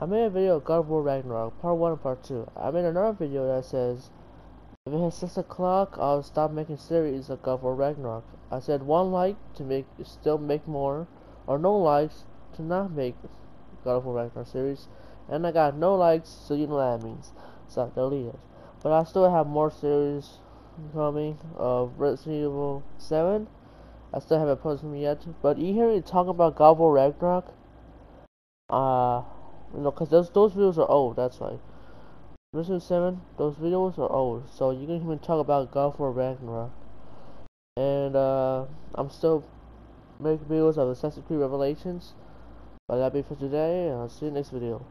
I made a video of God of War Ragnarok, part 1 and part 2. I made another video that says, if it hits 6 o'clock, I'll stop making series of God of War Ragnarok. I said one like to make still make more, or no likes to not make God of War Ragnarok series. And I got no likes, so you know what that means. So I deleted. But I still have more series coming of Resident Evil 7. I still haven't posted them yet. But you hear me talk about God of War Ragnarok? Uh, know, cause those those videos are old. That's why. Resident 7, those videos are old, so you can even talk about God War Ragnarok. And uh, I'm still making videos of Assassin's Creed Revelations. But that'll be for today, and I'll see you next video.